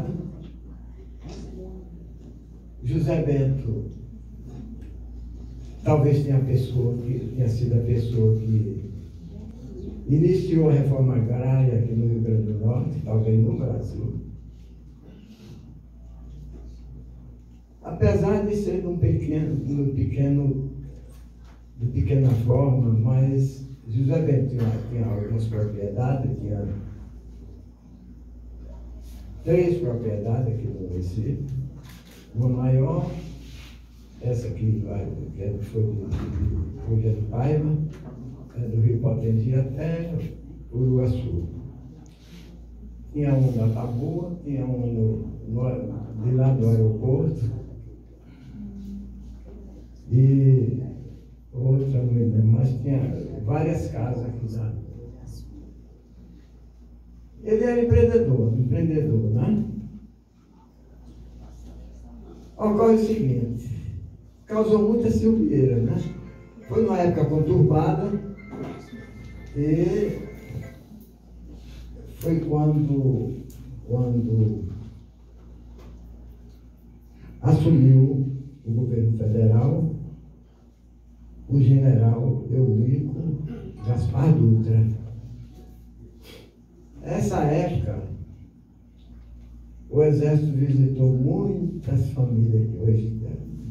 propriedade. José Bento talvez tenha, pessoa tenha sido a pessoa que iniciou a reforma agrária aqui no Rio Grande do Norte, talvez no Brasil. Apesar de ser de um pequeno, de um pequeno, de pequena forma, mas José Bento tinha, tinha algumas propriedades, tinha três propriedades aqui no município. Uma maior, essa aqui vai, que é, foi de, de, de Paiva, é do Rio Potengi até Uruaçu. Tinha um na Tabua, tinha um no, no, de lá do aeroporto, e outra, mas tinha várias casas aqui lá. Ele era empreendedor, empreendedor, né? Ocorre o seguinte, causou muita silveira, né? Foi uma época conturbada e foi quando, quando assumiu o governo federal o general Eurico Gaspar Dutra. Essa época, o exército visitou muitas famílias hoje,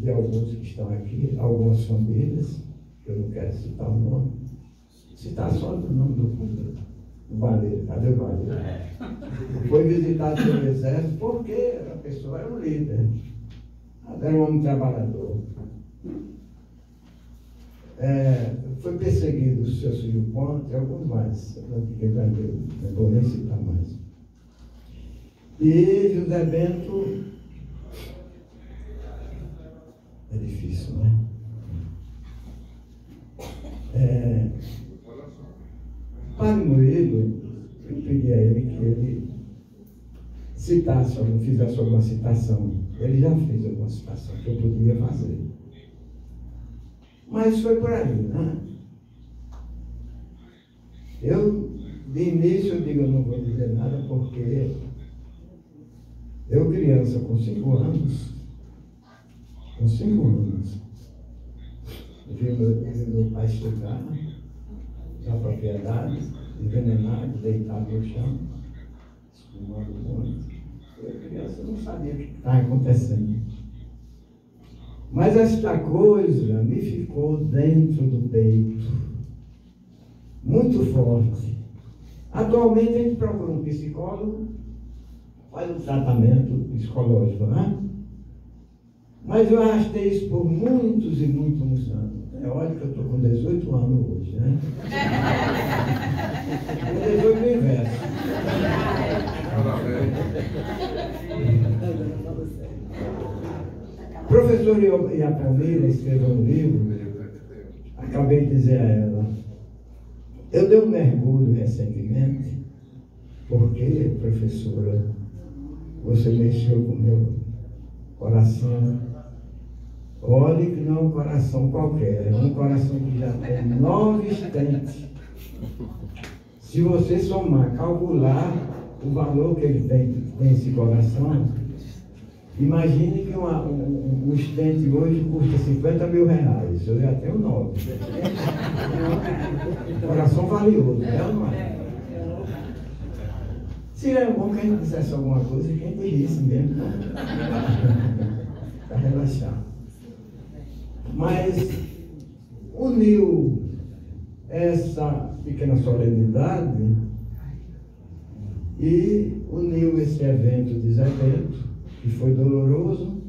de alguns que estão aqui, algumas famílias, que eu não quero citar o nome, citar só o nome do, do Baleiro, cadê o Baleiro? É. Foi visitado pelo exército porque a pessoa era um líder, era um homem trabalhador é, foi perseguido o seu Silvio Ponte e alguns mais, não vou nem citar mais. E José Bento, é difícil, né? É, Padre Murilo, eu pedi a ele que ele citasse, fizesse alguma citação. Ele já fez alguma citação que eu podia fazer. Mas foi por aí, né? Eu, de início, eu digo, eu não vou dizer nada porque eu, criança com cinco anos, com cinco anos, vi meu, vi meu pai chegar na propriedade, envenenado, deitado no chão, espumando muito. Eu, criança, não sabia o que estava acontecendo. Mas esta coisa me ficou dentro do peito, muito forte. Atualmente a gente procura um psicólogo, faz um tratamento psicológico, né? Mas eu arrastei isso por muitos e muitos anos. É olha que eu estou com 18 anos hoje, né? Com 18 no inverso. Professor Iapamira escreveu um livro, acabei de dizer a ela, eu dei um mergulho recentemente, porque, professora, você mexeu com o meu coração. Olhe que não é um coração qualquer, é um coração que já tem nove estentes. Se você somar, calcular o valor que ele tem, tem esse coração, Imagine que uma, um, um estente hoje custa 50 mil reais. Eu já tenho nove. Coração valioso, é ou não é? Seria bom que a gente dissesse alguma coisa que a gente risse mesmo. Para relaxar. Mas uniu essa pequena solenidade e uniu esse evento de Zé Bento que foi doloroso,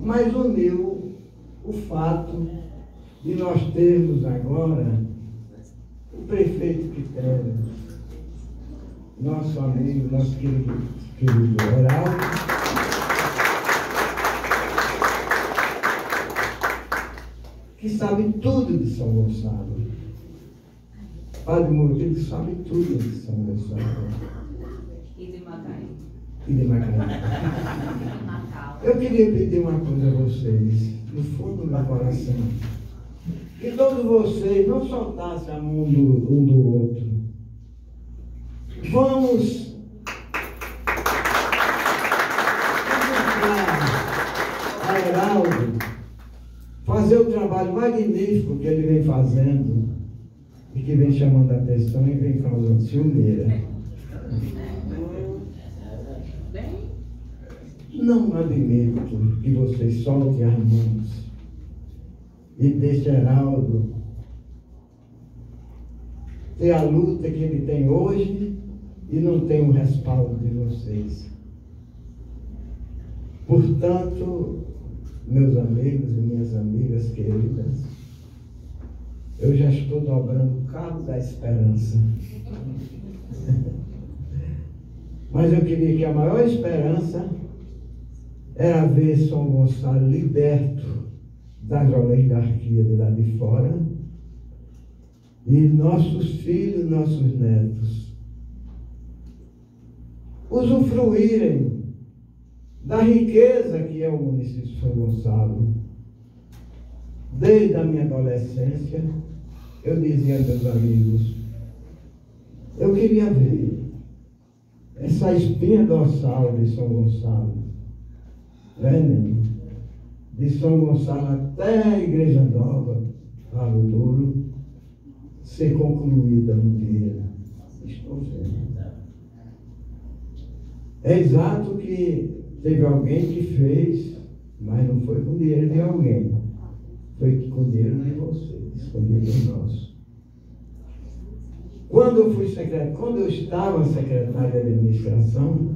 mas uniu o fato de nós termos agora o prefeito que temos, nosso amigo, nosso querido, querido Heraldo. que sabe tudo de São Gonçalo. Padre Murilo sabe tudo de São Gonçalo. E de Macaé e de Macaé. Eu queria pedir uma coisa a vocês, no fundo do coração. Que todos vocês não soltassem a mão do, um do outro vamos a Heraldo fazer o trabalho magnífico que ele vem fazendo e que vem chamando a atenção e vem causando ciumeira. Não admito que vocês soltem as mãos e deixem Heraldo ter a luta que ele tem hoje e não tem o respaldo de vocês. Portanto, meus amigos e minhas amigas queridas, eu já estou dobrando o cabo da esperança. Mas eu queria que a maior esperança era ver São Gonçalo liberto das oligarquias de lá de fora e nossos filhos, nossos netos usufruírem da riqueza que é o município de São Gonçalo. Desde a minha adolescência, eu dizia aos meus amigos, eu queria ver essa espinha dorsal de São Gonçalo, né, de São Gonçalo até a Igreja Nova, para o Douro, ser concluída no dia. Estou vendo. É exato que teve alguém que fez, mas não foi com dinheiro de alguém. Foi com dinheiro de vocês, com dinheiro nosso. Quando eu fui secretário, quando eu estava secretário de administração,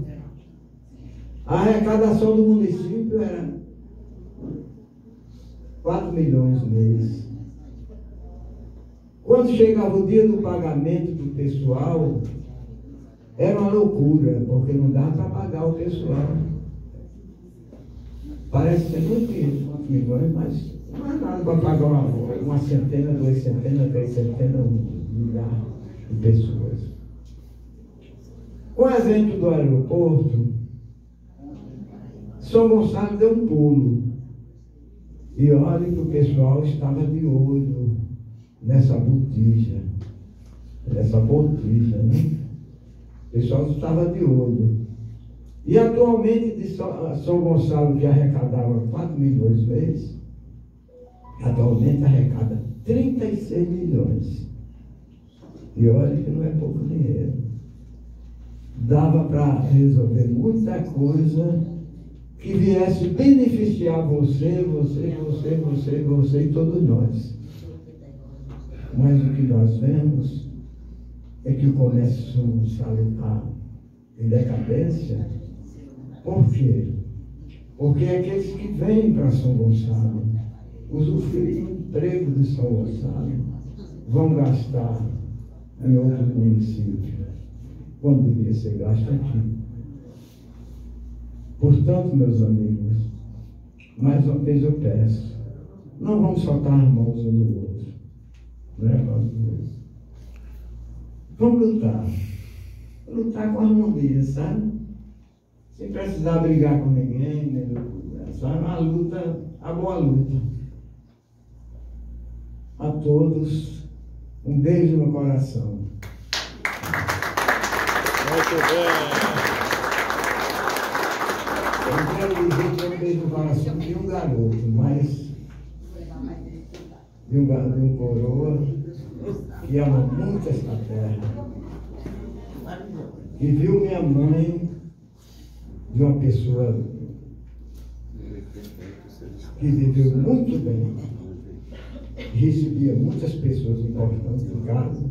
a arrecadação do município era 4 milhões mês. Quando chegava o dia do pagamento do pessoal, era uma loucura, porque não dava para pagar o pessoal. Parece ser muito dinheiro, 4 milhões, mas não é nada para pagar uma, uma centena, duas centenas, três centenas, um milhar de pessoas. Com o evento do aeroporto, São Gonçalo deu um pulo. E olha que o pessoal estava de olho nessa botija, nessa botija, né? O pessoal estava de olho. E atualmente de São Gonçalo, que arrecadava 4 milhões vezes, atualmente arrecada 36 milhões. E olha que não é pouco dinheiro. Dava para resolver muita coisa que viesse beneficiar você, você, você, você, você e todos nós. Mas o que nós vemos é que o comércio está em decadência. Por quê? Porque aqueles que vêm para São Gonçalo, usufruem do emprego de São Gonçalo, vão gastar em outro município, quando devia ser gasto aqui. Portanto, meus amigos, mais uma vez eu peço, não vamos soltar as mãos um do outro. Nós dois. Vamos lutar. Lutar com harmonia, sabe? Sem precisar brigar com ninguém, né? sabe? A luta, a boa luta. A todos, um beijo no coração. Muito bem. Eu quero dizer que um beijo no coração de um garoto, mas de um, de um coroa que ama muito esta terra. E viu minha mãe de uma pessoa que viveu muito bem, recebia muitas pessoas importantes em casa,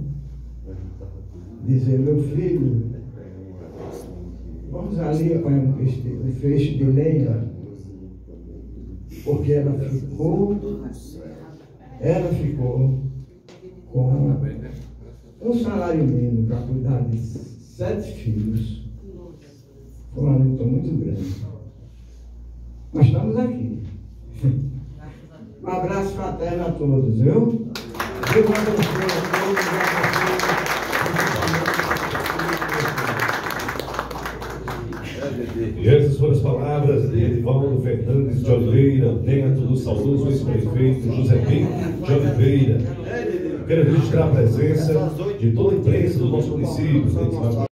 dizer, meu filho, vamos ali apanhar um feixe, de lenha, porque ela ficou, ela ficou com um salário mínimo para cuidar de sete filhos. Foi uma luta muito grande. Nós estamos aqui. Um abraço fraterno a todos, viu? Deus abençoe a todos. E essas foram as palavras de Edivaldo Fernandes de Oliveira, neto do saudoso ex-prefeito José Pinto de Oliveira. Quero registrar a presença de toda a imprensa do nosso município,